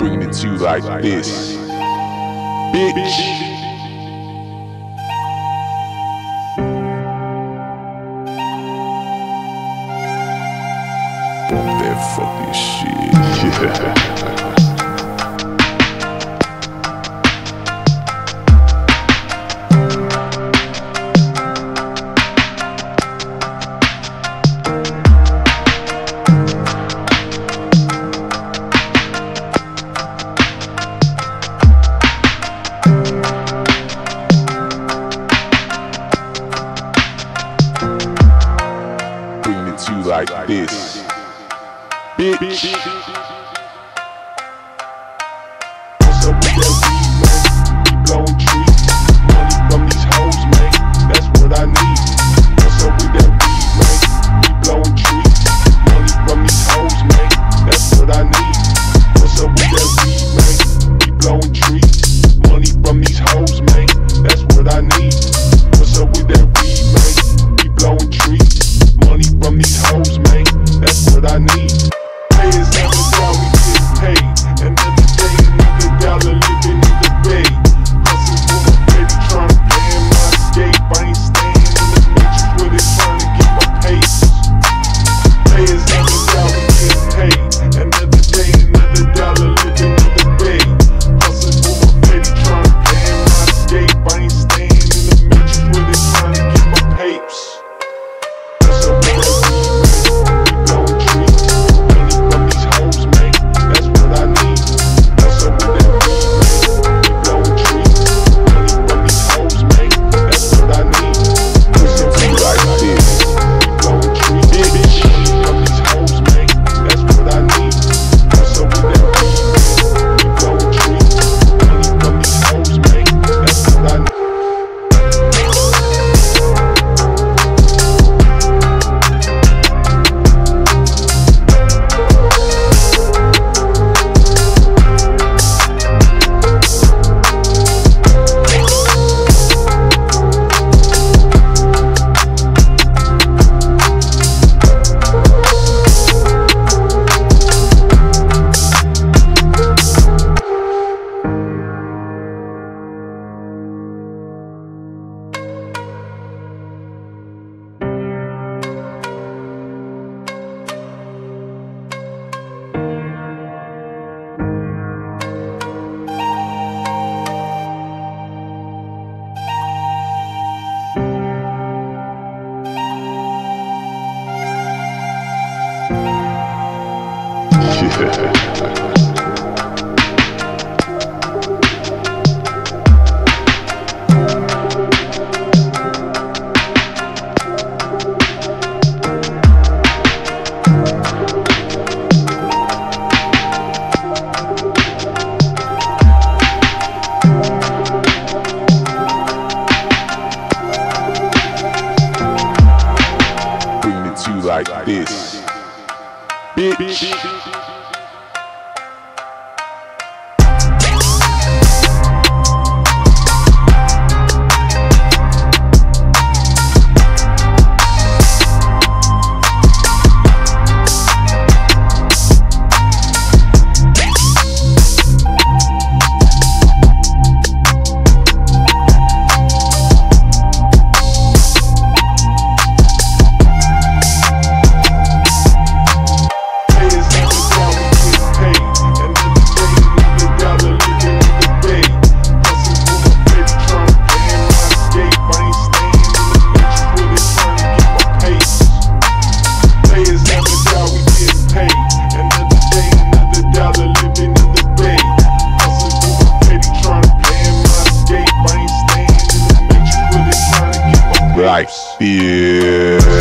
bringing it to you like this. Bitch. Fuck that fucking shit. Yeah. like this. Bitch. like this. Bitch. life. Yeah.